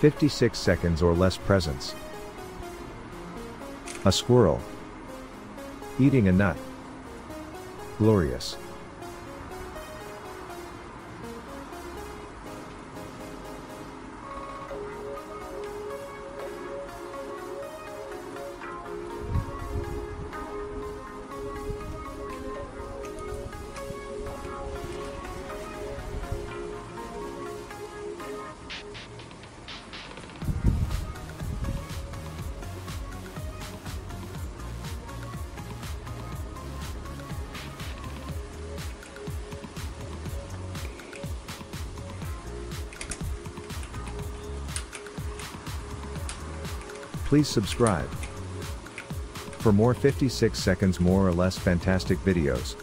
56 seconds or less presence. A squirrel. Eating a nut. Glorious. Please subscribe. For more 56 seconds more or less fantastic videos.